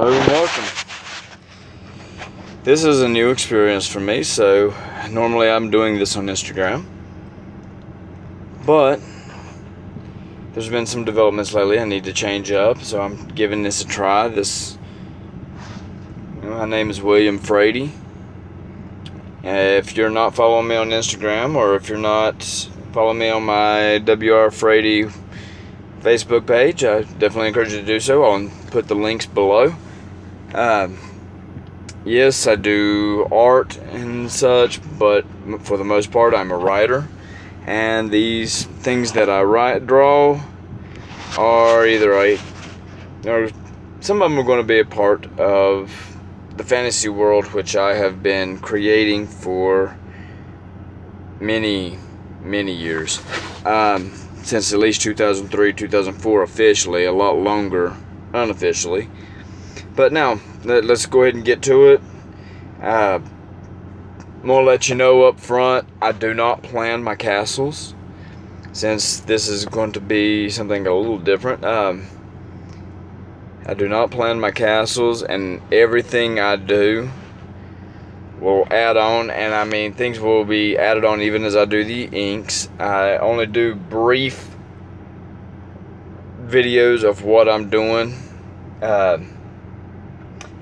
Hello and welcome. This is a new experience for me, so normally I'm doing this on Instagram. But there's been some developments lately I need to change up, so I'm giving this a try. This my name is William Frady. Uh, if you're not following me on Instagram or if you're not following me on my WR Frady Facebook page, I definitely encourage you to do so. I'll put the links below. Um, yes, I do art and such, but for the most part, I'm a writer. And these things that I write, draw, are either a, or some of them are going to be a part of the fantasy world, which I have been creating for many, many years. Um, since at least 2003, 2004 officially, a lot longer unofficially. But now, let's go ahead and get to it. Uh, I'm going to let you know up front, I do not plan my castles. Since this is going to be something a little different. Um, I do not plan my castles and everything I do will add on and I mean things will be added on even as I do the inks I only do brief videos of what I'm doing uh,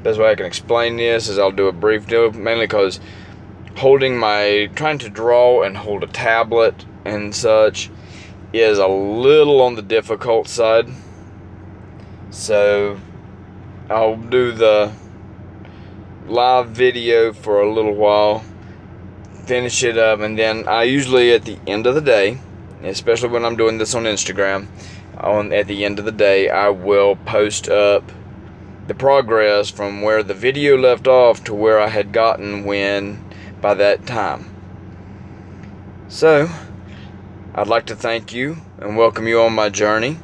best way I can explain this is I'll do a brief deal mainly because holding my trying to draw and hold a tablet and such is a little on the difficult side. So I'll do the live video for a little while, finish it up, and then I usually at the end of the day, especially when I'm doing this on Instagram, on at the end of the day, I will post up the progress from where the video left off to where I had gotten when by that time. So, I'd like to thank you and welcome you on my journey.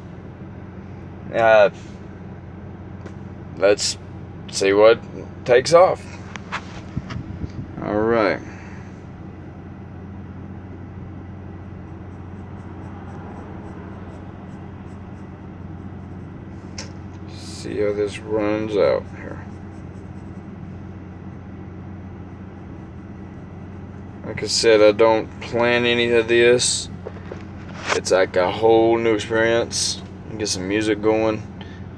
Uh, let's see what takes off. All right. See how this runs out here. Like I said, I don't plan any of this. It's like a whole new experience. Get some music going.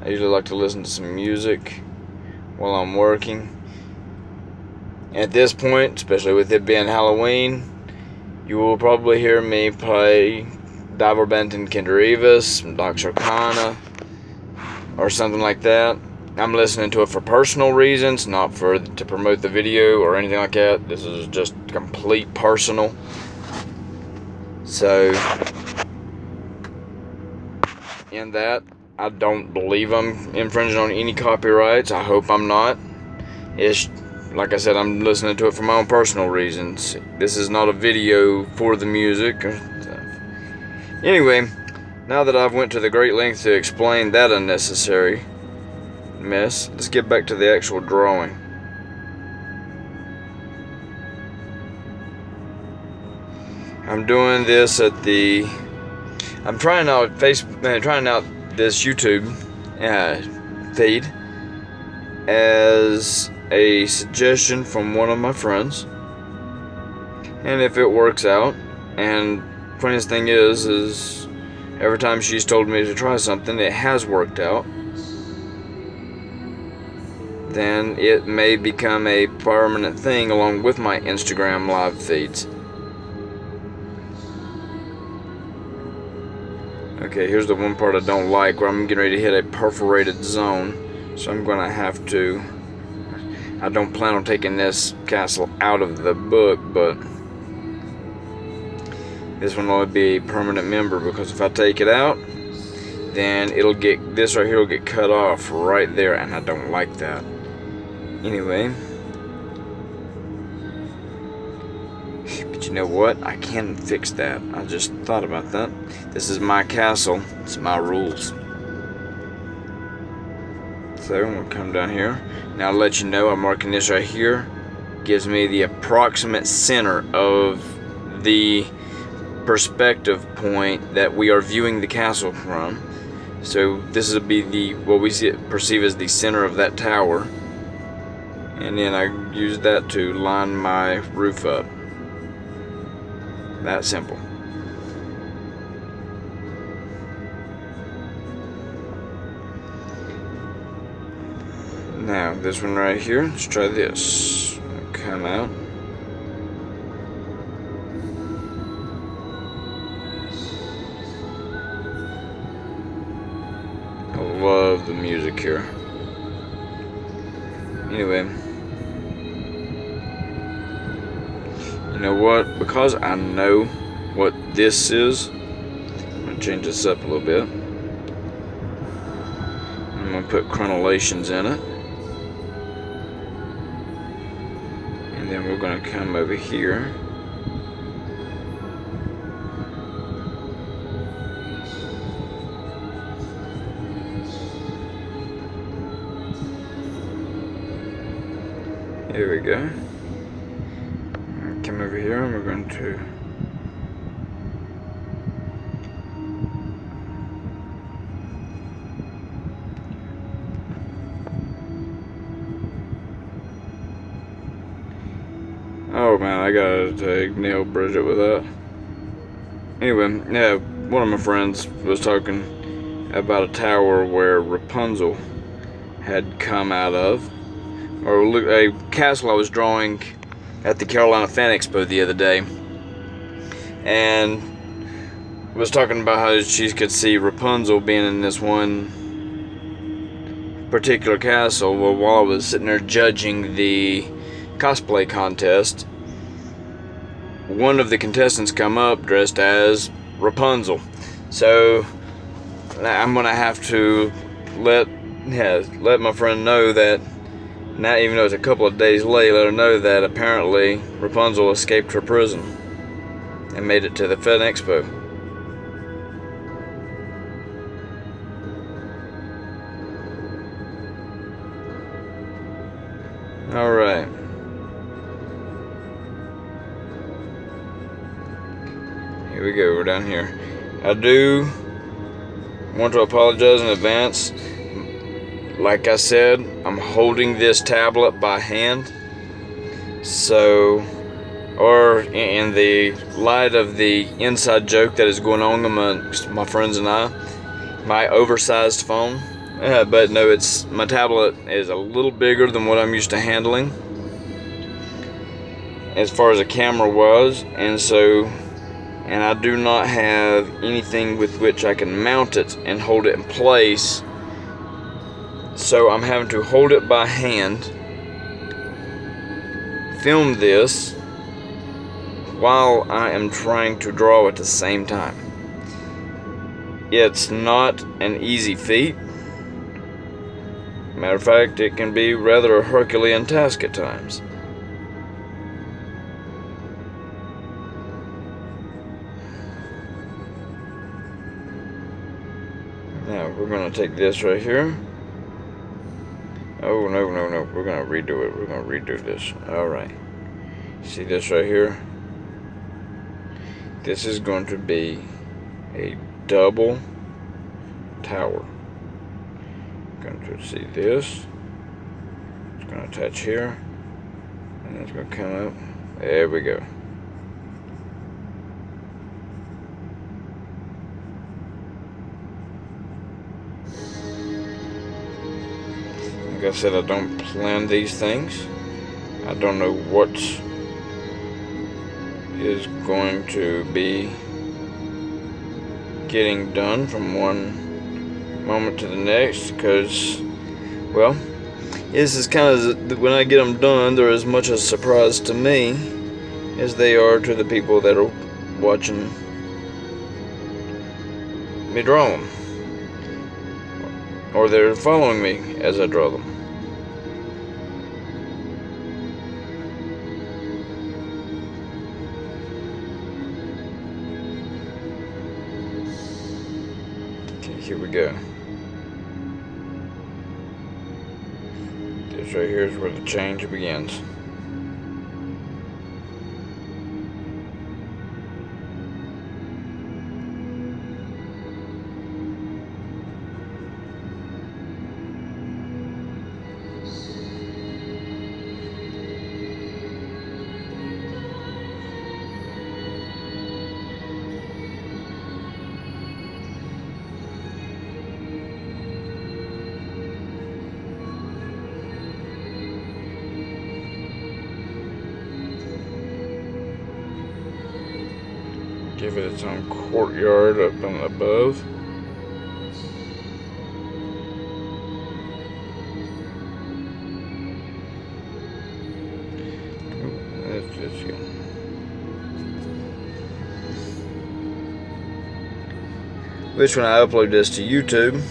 I usually like to listen to some music while I'm working. At this point, especially with it being Halloween, you will probably hear me play Die Verbannten Kinder Evas, Doc Arcana, or something like that. I'm listening to it for personal reasons, not for to promote the video or anything like that. This is just complete personal. So, in that, I don't believe I'm infringing on any copyrights. I hope I'm not. It's like I said, I'm listening to it for my own personal reasons. This is not a video for the music. Anyway, now that I've went to the great length to explain that unnecessary mess, let's get back to the actual drawing. I'm doing this at the I'm trying out Facebook trying out this YouTube uh, feed as a suggestion from one of my friends. And if it works out, and funniest thing is, is every time she's told me to try something, it has worked out. Then it may become a permanent thing along with my Instagram live feeds. Okay, here's the one part I don't like where I'm getting ready to hit a perforated zone. So I'm going to have to... I don't plan on taking this castle out of the book, but... This one will be a permanent member because if I take it out, then it'll get... This right here will get cut off right there, and I don't like that. Anyway... But you know what? I can fix that. I just thought about that. This is my castle. It's my rules. So to come down here. Now I'll let you know I'm marking this right here. Gives me the approximate center of the perspective point that we are viewing the castle from. So this would be the what we see, perceive as the center of that tower. And then I use that to line my roof up. That simple. Now, this one right here, let's try this. Come out. Love the music here. Anyway. You know what? Because I know what this is, I'm going to change this up a little bit. I'm going to put crenellations in it. and then we're going to come over here Here we go. Come over here and we're going to Oh man, I gotta take Neil Bridget with that. Anyway, yeah, one of my friends was talking about a tower where Rapunzel had come out of, or a castle I was drawing at the Carolina Fan Expo the other day, and was talking about how she could see Rapunzel being in this one particular castle. Well, while I was sitting there judging the cosplay contest, one of the contestants come up dressed as Rapunzel. So I'm gonna have to let yeah, let my friend know that not even though it's a couple of days late, let her know that apparently Rapunzel escaped her prison and made it to the Fan Expo. All right. Here we go, we're down here. I do want to apologize in advance. Like I said, I'm holding this tablet by hand. So, or in the light of the inside joke that is going on amongst my friends and I, my oversized phone. Uh, but no, it's my tablet is a little bigger than what I'm used to handling as far as a camera was, and so and I do not have anything with which I can mount it and hold it in place so I'm having to hold it by hand film this while I am trying to draw at the same time. It's not an easy feat. Matter of fact it can be rather a Herculean task at times. Now we're going to take this right here. Oh, no, no, no. We're going to redo it. We're going to redo this. Alright. See this right here? This is going to be a double tower. Going to see this. It's going to touch here. And it's going to come up. There we go. I said, I don't plan these things. I don't know what is going to be getting done from one moment to the next because, well, this is kind of, when I get them done, they're as much a surprise to me as they are to the people that are watching me draw them or they're following me as I draw them. We go. This right here is where the change begins. Give it its own courtyard up and above. Let's just go. Which when I upload this to YouTube,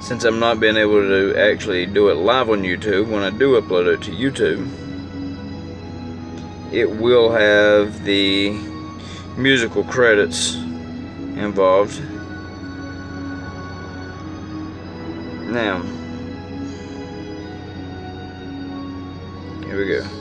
since I'm not being able to actually do it live on YouTube, when I do upload it to YouTube, it will have the musical credits involved. Now, here we go.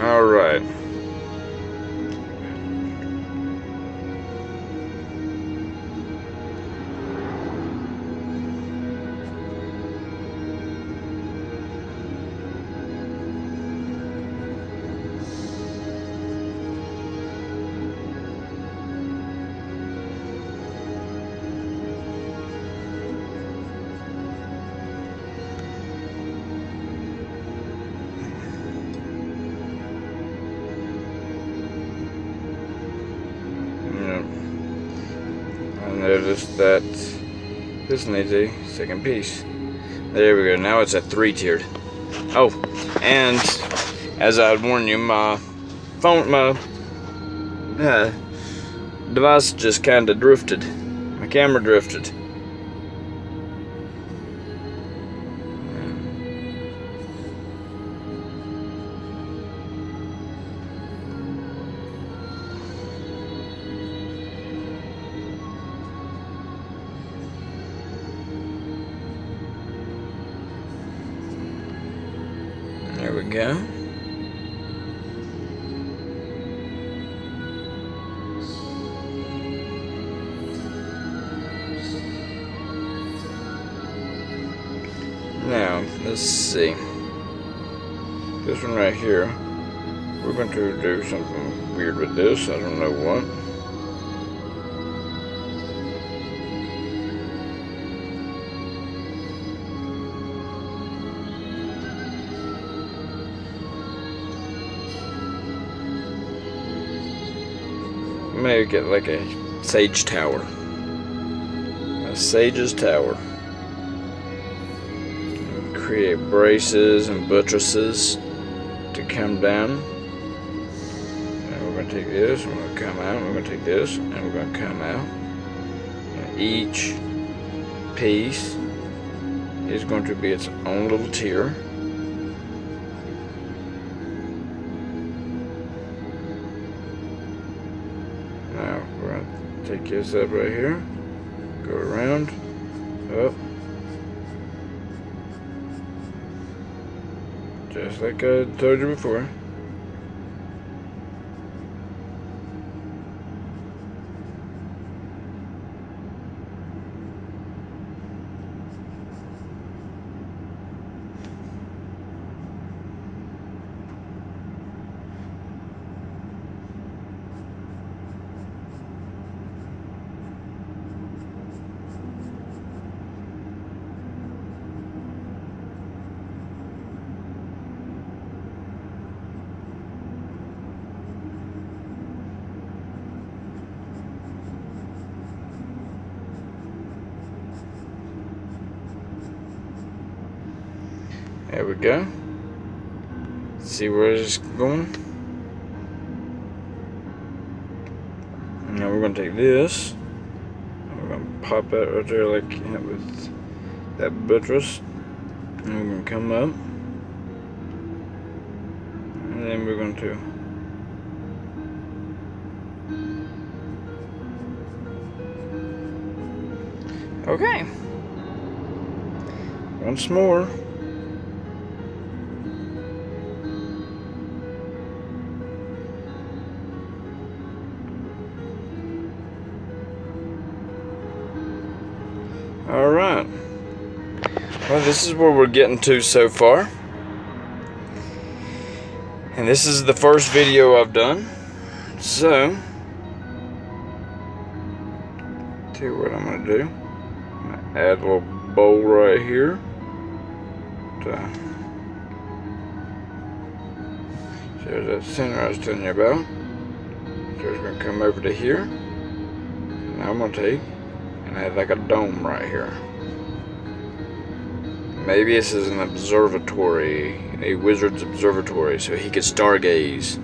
All I noticed that this needs a second piece. There we go. Now it's a three tiered. Oh, and as I had warned you, my phone, my uh, device just kind of drifted. My camera drifted. We go. Now, let's see. This one right here, we're going to do something weird with this. I don't know what. Get like a sage tower. A sage's tower. Create braces and buttresses to come down. And we're going to take this, we're going to come out, we're going to take this, and we're going to come out. And each piece is going to be its own little tier. Take this up right here, go around, up, just like I told you before. we go. See where it's going. Now we're going to take this. We're going to pop that right there like with that buttress. And we're going to come up. And then we're going to Okay. Once more. All right. Well, this is where we're getting to so far. And this is the first video I've done. So, tell you what I'm gonna do. I'm gonna add a little bowl right here. To, so that center I was telling you about. So it's gonna come over to here. Now I'm gonna take and add like a dome right here. Maybe this is an observatory, a wizard's observatory, so he could stargaze.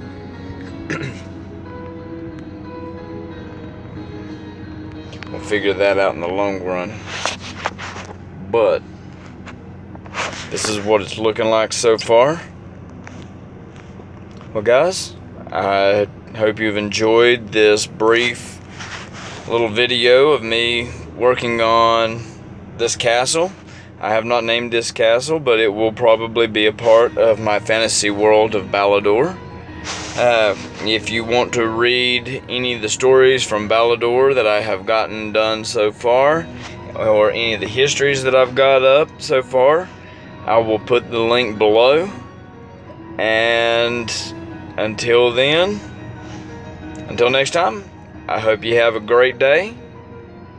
we'll figure that out in the long run. But this is what it's looking like so far. Well, guys, I hope you've enjoyed this brief little video of me working on this castle. I have not named this castle, but it will probably be a part of my fantasy world of Ballidor. Uh, if you want to read any of the stories from Ballidor that I have gotten done so far, or any of the histories that I've got up so far, I will put the link below. And until then, until next time, I hope you have a great day.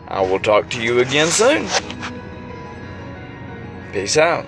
I will talk to you again soon. Peace out.